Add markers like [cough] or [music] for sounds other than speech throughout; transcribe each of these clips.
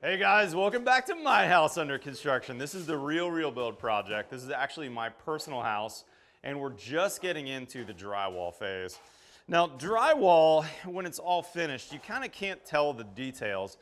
Hey guys, welcome back to my house under construction. This is the Real Real Build project. This is actually my personal house, and we're just getting into the drywall phase. Now, drywall, when it's all finished, you kind of can't tell the details,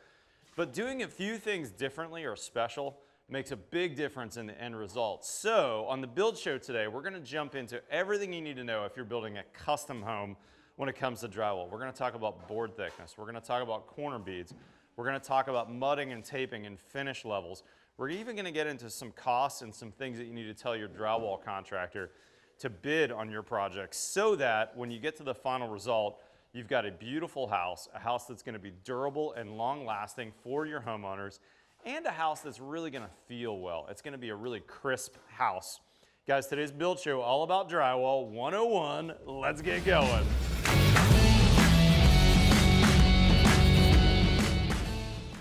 but doing a few things differently or special makes a big difference in the end result. So, on the build show today, we're gonna jump into everything you need to know if you're building a custom home when it comes to drywall. We're gonna talk about board thickness. We're gonna talk about corner beads. We're gonna talk about mudding and taping and finish levels. We're even gonna get into some costs and some things that you need to tell your drywall contractor to bid on your project so that when you get to the final result, you've got a beautiful house, a house that's gonna be durable and long lasting for your homeowners, and a house that's really gonna feel well. It's gonna be a really crisp house. Guys, today's build show all about drywall 101. Let's get going.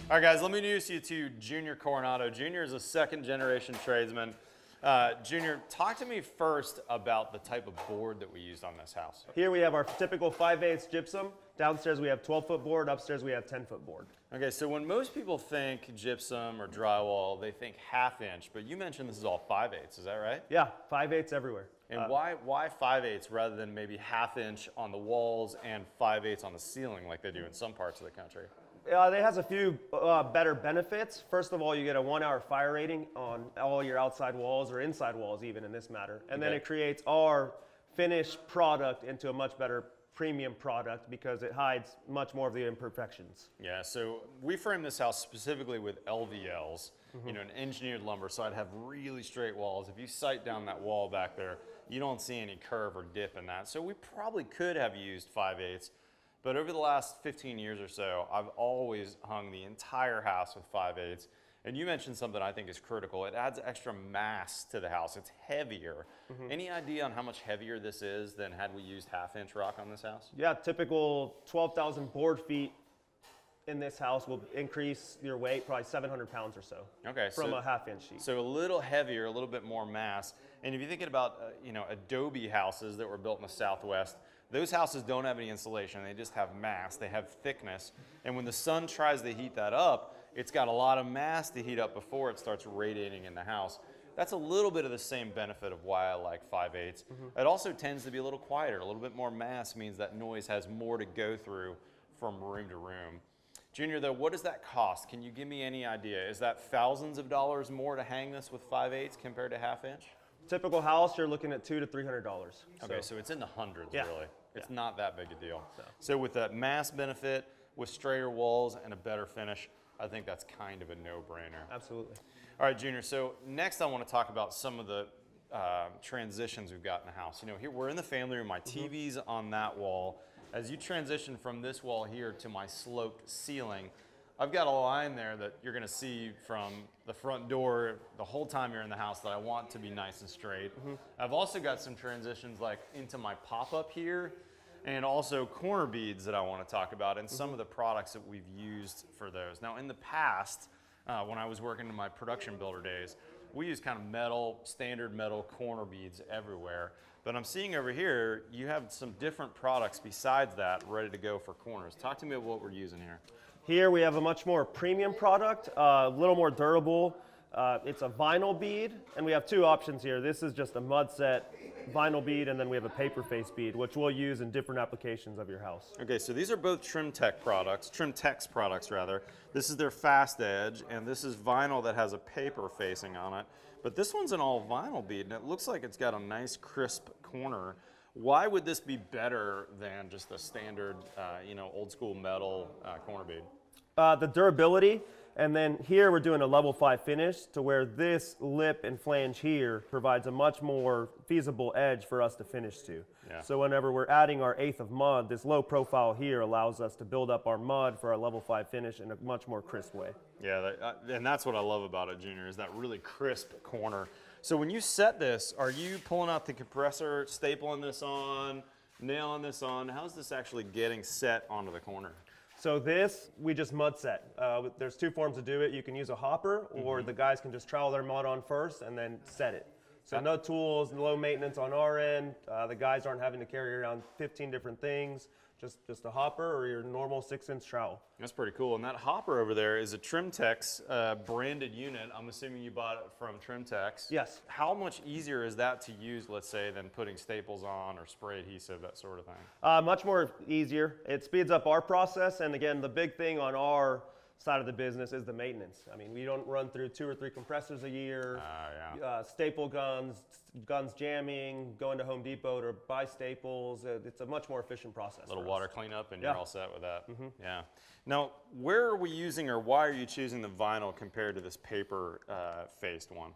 All right, guys, let me introduce you to Junior Coronado. Junior is a second generation tradesman. Uh, Junior, talk to me first about the type of board that we used on this house. Here we have our typical 5 8 gypsum. Downstairs we have 12 foot board. Upstairs we have 10 foot board. Okay, so when most people think gypsum or drywall, they think half inch, but you mentioned this is all 5 eighths, is that right? Yeah, 5 8 everywhere. And uh, why why 5 eighths rather than maybe half inch on the walls and 5 eighths on the ceiling like they do in some parts of the country? Uh, it has a few uh, better benefits. First of all, you get a one hour fire rating on all your outside walls or inside walls, even in this matter. And okay. then it creates our finished product into a much better premium product because it hides much more of the imperfections. Yeah, so we framed this house specifically with LVLs, mm-hmm. you know, an engineered lumber, so I'd have really straight walls. If you sight down that wall back there, you don't see any curve or dip in that. So we probably could have used 5 eighths but over the last 15 years or so, I've always hung the entire house with 5 eighths. And you mentioned something I think is critical. It adds extra mass to the house. It's heavier. Mm-hmm. Any idea on how much heavier this is than had we used half inch rock on this house? Yeah, typical 12,000 board feet in this house will increase your weight probably 700 pounds or so. Okay. From so, a half inch sheet. So a little heavier, a little bit more mass. And if you're thinking about, uh, you know, adobe houses that were built in the Southwest, those houses don't have any insulation. They just have mass. They have thickness. And when the sun tries to heat that up, it's got a lot of mass to heat up before it starts radiating in the house. That's a little bit of the same benefit of why I like 5 8 mm-hmm. It also tends to be a little quieter. A little bit more mass means that noise has more to go through from room to room. Junior, though, what does that cost? Can you give me any idea? Is that thousands of dollars more to hang this with 5 8 compared to half inch? Typical house, you're looking at two to three hundred dollars. Okay, so, so it's in the hundreds, yeah. really. It's yeah. not that big a deal. So. so with that mass benefit, with straighter walls and a better finish, I think that's kind of a no-brainer. Absolutely. All right, Junior. So next, I want to talk about some of the uh, transitions we've got in the house. You know, here we're in the family room. My mm-hmm. TV's on that wall. As you transition from this wall here to my sloped ceiling, I've got a line there that you're gonna see from the front door the whole time you're in the house that I want to be nice and straight. Mm -hmm. I've also got some transitions like into my pop-up here and also corner beads that I wanna talk about and some mm -hmm. of the products that we've used for those. Now in the past, uh, when I was working in my production builder days, we used kind of metal, standard metal corner beads everywhere. But I'm seeing over here, you have some different products besides that ready to go for corners. Talk to me about what we're using here. Here we have a much more premium product, uh, a little more durable. Uh, it's a vinyl bead, and we have two options here. This is just a mud set vinyl bead, and then we have a paper face bead, which we'll use in different applications of your house. Okay, so these are both TrimTech products, Trim TrimTex products rather. This is their fast edge, and this is vinyl that has a paper facing on it. But this one's an all vinyl bead, and it looks like it's got a nice crisp corner. Why would this be better than just a standard, uh, you know, old school metal uh, corner bead? Uh, the durability, and then here we're doing a level five finish to where this lip and flange here provides a much more feasible edge for us to finish to. Yeah. So whenever we're adding our eighth of mud, this low profile here allows us to build up our mud for our level five finish in a much more crisp way. Yeah, that, uh, and that's what I love about it, Junior, is that really crisp corner. So when you set this, are you pulling out the compressor, stapling this on, nailing this on? How's this actually getting set onto the corner? So this, we just mud set. Uh, there's two forms to do it. You can use a hopper, or mm-hmm. the guys can just trowel their mud on first and then set it. So no tools, low maintenance on our end. Uh, the guys aren't having to carry around 15 different things. just just a hopper or your normal six inch trowel. That's pretty cool. And that hopper over there is a Trimtex uh, branded unit. I'm assuming you bought it from Trimtex. Yes. How much easier is that to use, let's say, than putting staples on or spray adhesive, that sort of thing? Uh, much more easier. It speeds up our process, and again, the big thing on our side of the business is the maintenance. I mean, we don't run through two or three compressors a year, Uh, yeah. uh, staple guns, guns jamming, going to Home Depot to buy staples. Uh, it's a much more efficient process. A little us. water cleanup and Yeah. You're all set with that. Mm -hmm. Yeah. Now, where are we using or why are you choosing the vinyl compared to this paper uh, faced one?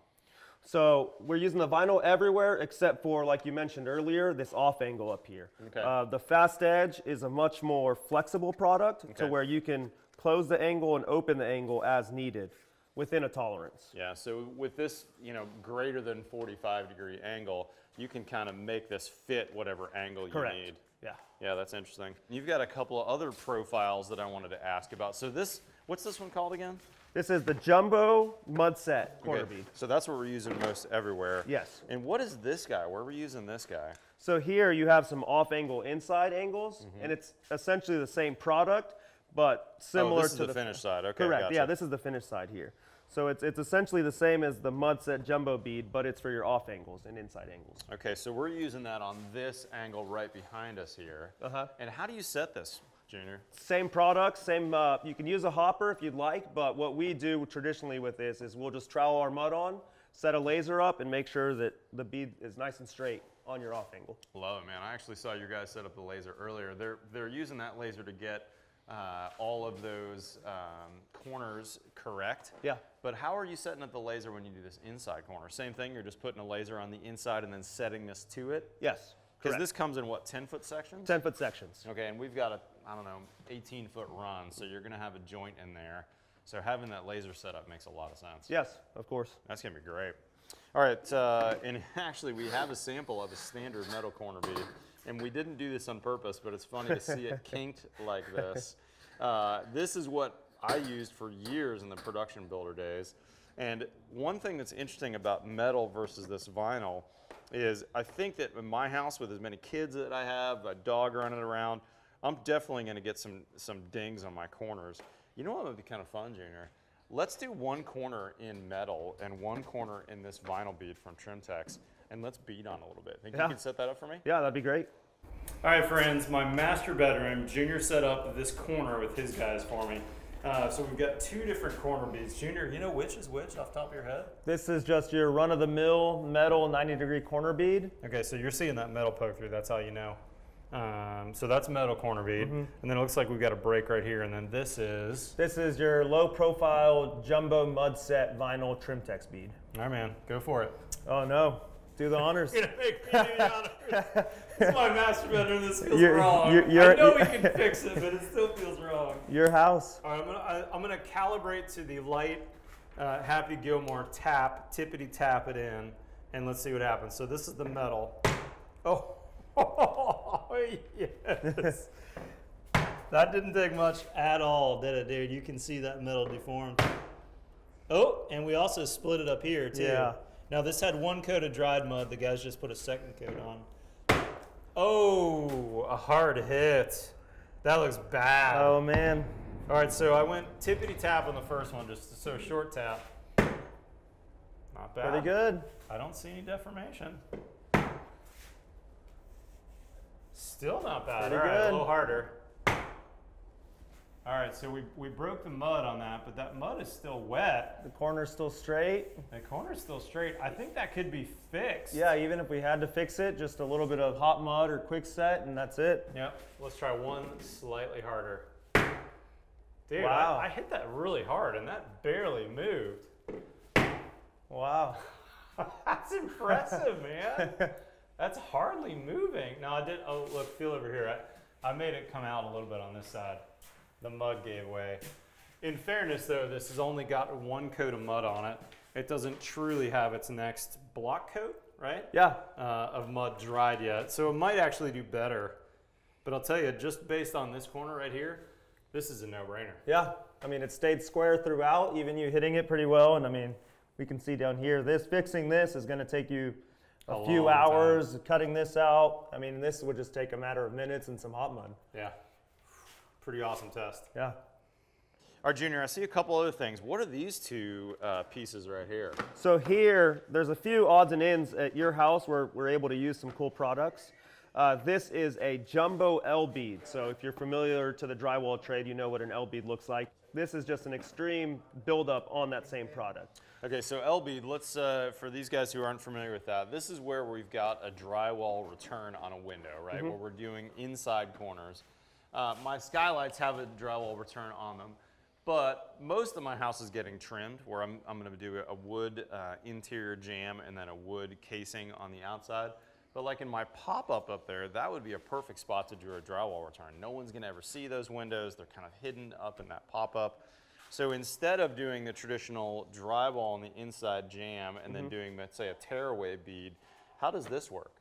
So we're using the vinyl everywhere except for, like you mentioned earlier, this off angle up here. Okay. Uh, the Fast Edge is a much more flexible product Okay. to where you can close the angle and open the angle as needed within a tolerance. Yeah, so with this, you know, greater than 45 degree angle, you can kind of make this fit whatever angle Correct. you need. Yeah. Yeah, that's interesting. You've got a couple of other profiles that I wanted to ask about. So this, what's this one called again? This is the Jumbo Mud Set corner Okay, bead. So that's what we're using most everywhere. Yes. And what is this guy? Where are we using this guy? So here you have some off angle inside angles, Mm-hmm. and it's essentially the same product, but similar oh, this to is the, finished side. Okay, Correct. gotcha. Yeah, this is the finish side here. So it's, it's essentially the same as the Mud Set Jumbo bead, but it's for your off angles and inside angles. Okay, so we're using that on this angle right behind us here. Uh-huh. And how do you set this, Junior? Same product, same. Uh, you can use a hopper if you'd like, but what we do traditionally with this is we'll just trowel our mud on, set a laser up, and make sure that the bead is nice and straight on your off angle. Love it, man. I actually saw your guys set up the laser earlier. They're, they're using that laser to get uh, all of those um, corners correct. Yeah. But how are you setting up the laser when you do this inside corner? Same thing, you're just putting a laser on the inside and then setting this to it? Yes. Because this comes in what, 10 foot sections? 10 foot sections. Okay, and we've got a, I don't know, 18 foot run, so you're gonna have a joint in there. So having that laser set up makes a lot of sense. Yes, of course. That's gonna be great. All right, uh, and [laughs] actually we have a sample of a standard metal corner bead, and we didn't do this on purpose, but it's funny to see it [laughs] kinked like this. Uh, this is what I used for years in the production builder days. And one thing that's interesting about metal versus this vinyl is I think that in my house with as many kids that I have, a dog running around, I'm definitely gonna get some, some dings on my corners. You know what would be kind of fun, Junior? Let's do one corner in metal and one corner in this vinyl bead from Trimtex, and let's beat on a little bit. Think Yeah. you can set that up for me? Yeah, that'd be great. All right, friends, my master bedroom. Junior set up this corner with his guys for me. Uh, so we've got two different corner beads. Junior, you know which is which off the top of your head? This is just your run of the mill metal 90 degree corner bead. Okay, so you're seeing that metal poke through. That's how you know. Um, so that's metal corner bead, and then it looks like we've got a break right here, and then this is. This is your low profile jumbo mud set vinyl Trimtex bead. All right, man, go for it. Oh no, do the honors. [laughs] You're gonna make me do the honors. It's my master bedroom. This feels You're- wrong. you're- you're- I know we can fix it, but it still feels wrong. Your house. All right, I'm gonna, I, I'm gonna calibrate to the light uh, Happy Gilmore tap, tippity tap it in, and let's see what happens. So this is the metal. Oh, [laughs] yes. that didn't take much at all, did it, dude? You can see that metal deformed. Oh, and we also split it up here too. Yeah. Now this had one coat of dried mud. The guys just put a second coat on. Oh, a hard hit. That looks bad. Oh man. All right, so I went tippity tap on the first one, just so short tap. Not bad. Pretty good. I don't see any deformation. Still not bad. Pretty All right, good. a little harder. All right, so we, we broke the mud on that, but that mud is still wet. The corner's still straight. The corner's still straight. I think that could be fixed. Yeah, even if we had to fix it, just a little bit of hot mud or quick set, and that's it. Yep. Let's try one slightly harder. Dude, Wow. I, I hit that really hard, and that barely moved. Wow. [laughs] That's impressive, [laughs] man. That's hardly moving. No, I did. Oh, look, feel over here. I, I made it come out a little bit on this side. The mud gave way. In fairness, though, this has only got one coat of mud on it. It doesn't truly have its next block coat, right? Yeah. Uh, of mud dried yet. So it might actually do better. But I'll tell you, just based on this corner right here, this is a no-brainer. Yeah. I mean, it stayed square throughout, even you hitting it pretty well. And I mean, we can see down here, this fixing this is going to take you a, A few long time. hours cutting this out. I mean, this would just take a matter of minutes and some hot mud. Yeah. Pretty awesome test. Yeah. All right, Junior, I see a couple other things. What are these two uh, pieces right here? So here, there's a few odds and ends at your house where we're able to use some cool products. Uh, this is a jumbo L bead. So if you're familiar to the drywall trade, you know what an L bead looks like. This is just an extreme buildup on that same product. Okay, so L bead, let's, uh, for these guys who aren't familiar with that, this is where we've got a drywall return on a window, right? Where we're doing inside corners. Uh, my skylights have a drywall return on them, but most of my house is getting trimmed where I'm, I'm gonna do a wood uh, interior jamb and then a wood casing on the outside. But like in my pop-up up there, that would be a perfect spot to do a drywall return. No one's gonna ever see those windows. They're kind of hidden up in that pop-up. So instead of doing the traditional drywall on the inside jamb and then doing, let's say, a tearaway bead, how does this work?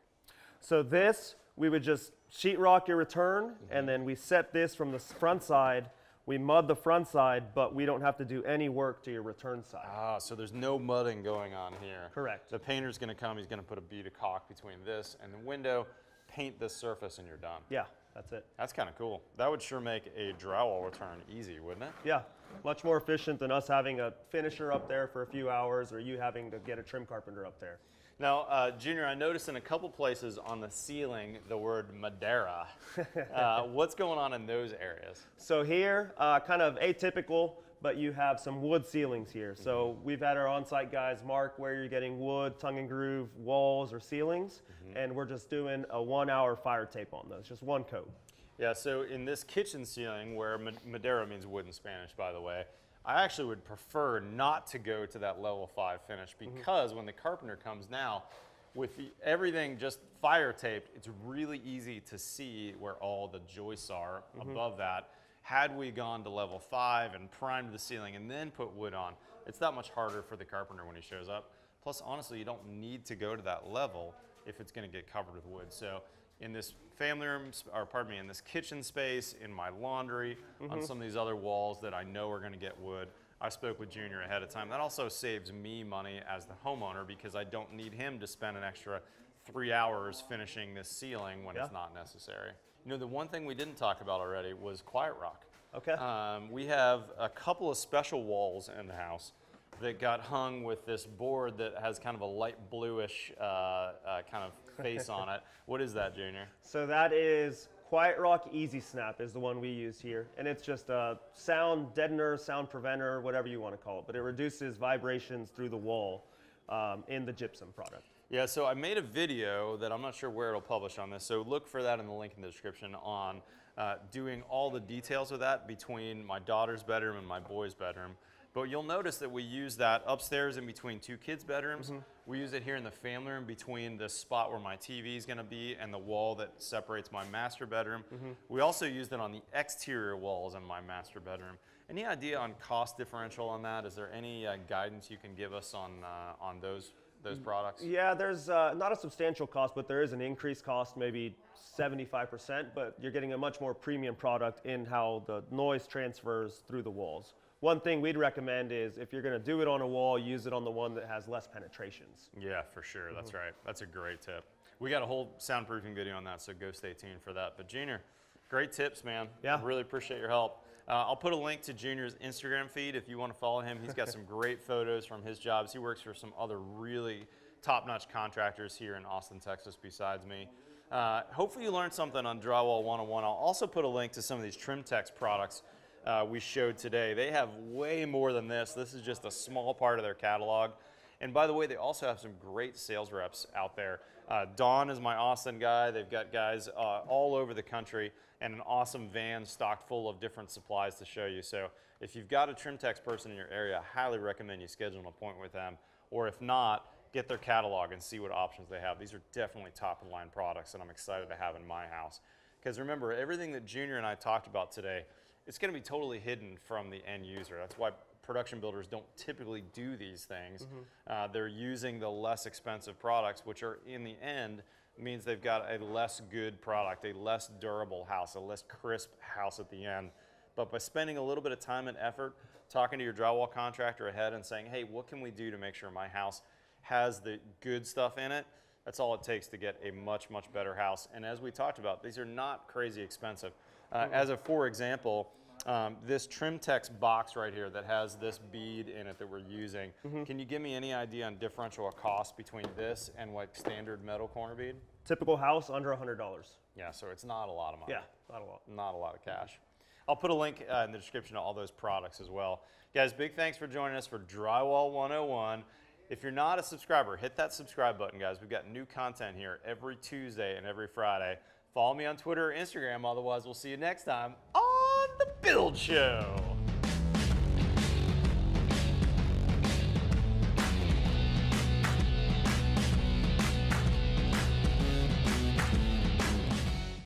So this, we would just sheetrock your return, and then we set this from the front side. We mud the front side, but we don't have to do any work to your return side. Ah, so there's no mudding going on here. Correct. The painter's gonna come, he's gonna put a bead of caulk between this and the window, paint this surface, and you're done. Yeah, that's it. That's kind of cool. That would sure make a drywall return easy, wouldn't it? Yeah, much more efficient than us having a finisher up there for a few hours or you having to get a trim carpenter up there. Now, uh, Junior, I noticed in a couple places on the ceiling the word Madera. [laughs] uh, what's going on in those areas? So here, uh, kind of atypical, but you have some wood ceilings here. So we've had our on-site guys mark where you're getting wood, tongue and groove walls or ceilings, and we're just doing a one-hour fire tape on those, just one coat. Yeah, so in this kitchen ceiling, where Ma- Madera means wood in Spanish, by the way, I actually would prefer not to go to that level five finish mm-hmm. because when the carpenter comes now, with the, everything just fire taped, it's really easy to see where all the joists are mm-hmm. above that. Had we gone to level five and primed the ceiling and then put wood on, it's that much harder for the carpenter when he shows up. Plus, honestly, you don't need to go to that level if it's going to get covered with wood. So in this family room, or pardon me, in this kitchen space, in my laundry, on some of these other walls that I know are going to get wood. I spoke with Junior ahead of time. That also saves me money as the homeowner because I don't need him to spend an extra three hours finishing this ceiling when it's not necessary. You know, the one thing we didn't talk about already was Quiet Rock. Okay. Um, we have a couple of special walls in the house that got hung with this board that has kind of a light bluish uh, uh, kind of face on it. What is that, Junior? So that is Quiet Rock Easy Snap is the one we use here, and it's just a sound deadener, sound preventer, whatever you want to call it, but it reduces vibrations through the wall um, in the gypsum product. Yeah, so I made a video that I'm not sure where it'll publish on this, so look for that in the link in the description on uh, doing all the details of that between my daughter's bedroom and my boy's bedroom. But you'll notice that we use that upstairs in between two kids' bedrooms. We use it here in the family room between the spot where my TV is going to be and the wall that separates my master bedroom. We also used it on the exterior walls in my master bedroom. Any idea on cost differential on that? Is there any uh, guidance you can give us on uh, on those those products? Yeah, there's uh, not a substantial cost, but there is an increased cost, maybe 75%, but you're getting a much more premium product in how the noise transfers through the walls. One thing we'd recommend is if you're going to do it on a wall, use it on the one that has less penetrations. Yeah, for sure. That's right. That's a great tip. We got a whole soundproofing video on that, so go stay tuned for that. But Junior, great tips, man. Yeah. Really appreciate your help. Uh, I'll put a link to Junior's Instagram feed if you want to follow him. He's got [laughs] some great photos from his jobs. He works for some other really top-notch contractors here in Austin, Texas, besides me. Uh, hopefully you learned something on Drywall 101. I'll also put a link to some of these Trimtex products uh, we showed today. They have way more than this. This is just a small part of their catalog. And by the way, they also have some great sales reps out there. Uh, Don is my Austin guy. They've got guys uh, all over the country and an awesome van stocked full of different supplies to show you. So if you've got a Trimtex person in your area, I highly recommend you schedule an appointment with them. Or if not, get their catalog and see what options they have. These are definitely top of the line products that I'm excited to have in my house. Because remember, everything that Junior and I talked about today, it's going to be totally hidden from the end user. That's why production builders don't typically do these things. Uh, they're using the less expensive products, which are in the end means they've got a less good product, a less durable house, a less crisp house at the end. But by spending a little bit of time and effort talking to your drywall contractor ahead and saying, hey, what can we do to make sure my house has the good stuff in it? That's all it takes to get a much, much better house. And as we talked about, these are not crazy expensive. Uh, as a for example, um, this Trimtex box right here that has this bead in it that we're using, Mm-hmm. can you give me any idea on differential cost between this and like standard metal corner bead? Typical house under $100. Yeah, so it's not a lot of money. Yeah, not a lot. Not a lot of cash. I'll put a link uh, in the description to all those products as well. Guys, big thanks for joining us for Drywall 101. If you're not a subscriber, hit that subscribe button, guys. We've got new content here every Tuesday and every Friday. Follow me on Twitter or Instagram. Otherwise, we'll see you next time The Build Show.